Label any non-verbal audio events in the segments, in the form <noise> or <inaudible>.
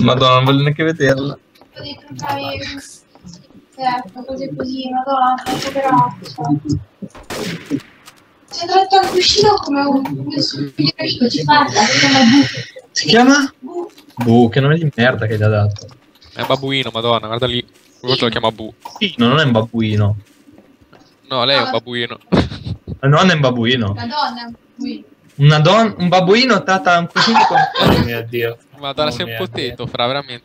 Madonna, non voglio neanche vederla. Ecco, così così, madonna, che braccio. Si tratta un cuscino come un sul figlio ci parla, si chiama Bu. Bu. Che nome di merda che gli ha dato. È un babbuino, madonna, guarda lì. Questo lo chiama Bu. No, non è un babbuino. No, lei è un babbuino. La nonna è un babbuino. La donna è un Bu. Una don- un babbuino tata un cuscino con... <laughs> Oh mio dio. Madonna, Oh sei un mio potato, fra, veramente.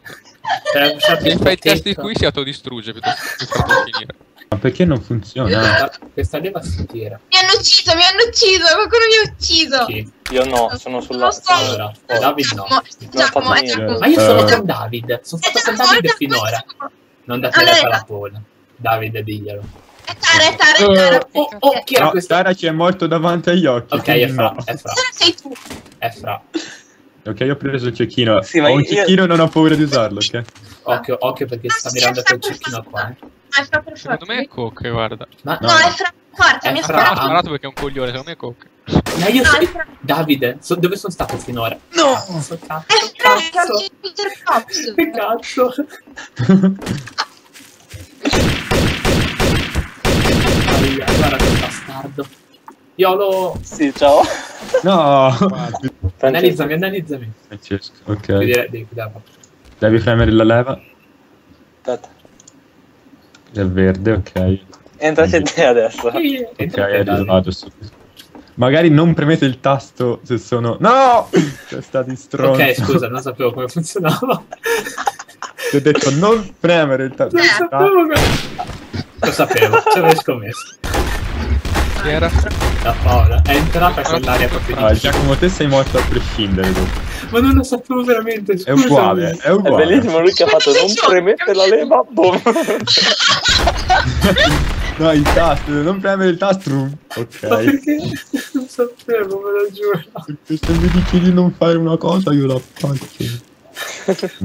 Cioè, Se fai il test di qui si autodistrugge piuttosto che farlo finire. Ma perché non funziona? Questa- leva si tira. Mi hanno ucciso, mi hanno ucciso, qualcuno mi ha ucciso. Chi? Io no, sono sulla... Allora, David no. Giacomo, Giacomo. Ma io sono Eh. con David. Sono stato con David finora. Non date Allora- retta alla pola. David, diglielo. È Tara, è Tara, è Tara. Oh, oh, chi era No, questo? Sara ci è morto davanti agli occhi. Ok, è fra, no. è fra, sei tu. è fra. Ok, ho preso il cecchino. Sì, ma ho un io- cecchino e non ho paura di usarlo, ok? Occhio, occhio perché sta mirando quel cecchino qua. eh. È fra per Secondo me è Cook, guarda. Ma, No, è fra È mi ha fra- Ha sparato. sparato perché è un coglione, secondo me è Cook. ma io No, so... è fra. Davide, so- dove sono stato finora? No! Cazzo, È cazzo, fra, che cazzo. oggi Peter Cox. Che cazzo? Aia, Guarda che bastardo. Io lo... Sì, ciao. No! Analizzami, analizzami. Francesco, Devi ok. devi premere la leva. Aspetta. È verde, ok. Entraci in te adesso. Ok, Entra è arrivato su. Magari non premete il tasto se sono... No! <laughs> Testa di stronzo. Ok, scusa, non sapevo come funzionava. Ti ho detto non premere il tasto. Non sapevo come... Lo sapevo, ci avevo scommesso. Chi era? La Paola è entrata con l'aria proprio Ah, di... Giacomo, te sei morto a prescindere. tu. Ma non lo sapevo veramente, È scusami. uguale, è È uguale. bellissimo lui che ha fatto non premette la leva, boom. <laughs> No, il tasto, non premere il tasto. Ma Ok. perché? <laughs> Non sapevo, me lo giuro. Se mi dici di non fare una cosa io la faccio. <laughs>